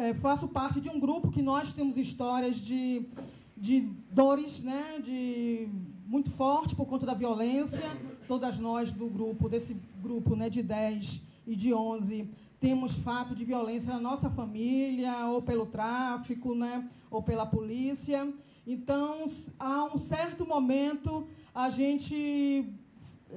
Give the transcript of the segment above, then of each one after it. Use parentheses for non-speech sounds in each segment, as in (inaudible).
é, faço parte de um grupo que nós temos histórias de, de dores, né, de muito forte por conta da violência. Todas nós do grupo, desse grupo né, de 10 e de 11, temos fato de violência na nossa família, ou pelo tráfico, né, ou pela polícia. Então, há um certo momento, a gente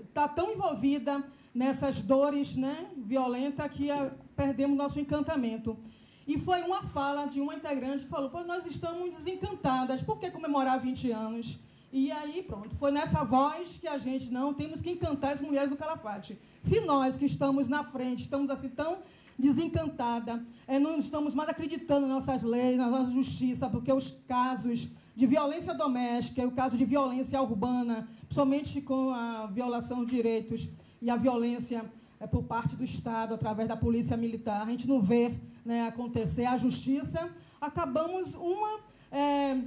está tão envolvida nessas dores né, violentas que a, perdemos nosso encantamento. E foi uma fala de uma integrante que falou: Pô, nós estamos desencantadas, por que comemorar 20 anos? E aí, pronto, foi nessa voz que a gente não temos que encantar as mulheres do Calafate. Se nós que estamos na frente estamos assim tão desencantada, é, não estamos mais acreditando nas nossas leis, na nossa justiça, porque os casos de violência doméstica o caso de violência urbana, principalmente com a violação de direitos e a violência é, por parte do Estado, através da polícia militar, a gente não vê né, acontecer a justiça, acabamos uma é,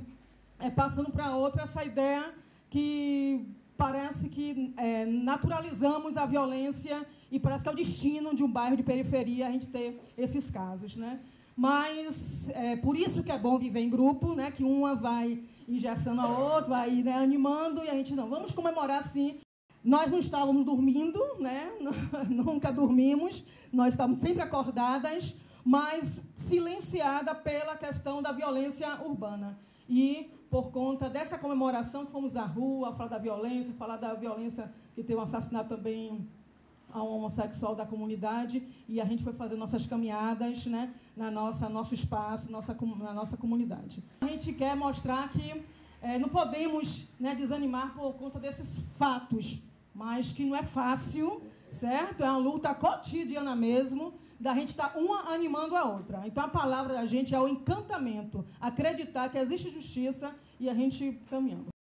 é, passando para outra essa ideia que parece que é, naturalizamos a violência e parece que é o destino de um bairro de periferia a gente ter esses casos, né? Mas é por isso que é bom viver em grupo, né? Que uma vai injeção a outra, vai né, animando e a gente não. Vamos comemorar sim. Nós não estávamos dormindo, né? (laughs) Nunca dormimos. Nós estávamos sempre acordadas, mas silenciada pela questão da violência urbana. E por conta dessa comemoração fomos à rua, falar da violência, falar da violência que teve um assassinato também a um homossexual da comunidade e a gente foi fazer nossas caminhadas né, na nossa nosso espaço, nossa, na nossa comunidade. A gente quer mostrar que é, não podemos né, desanimar por conta desses fatos, mas que não é fácil, certo? É uma luta cotidiana mesmo, da gente estar tá uma animando a outra. Então a palavra da gente é o encantamento, acreditar que existe justiça e a gente caminhando.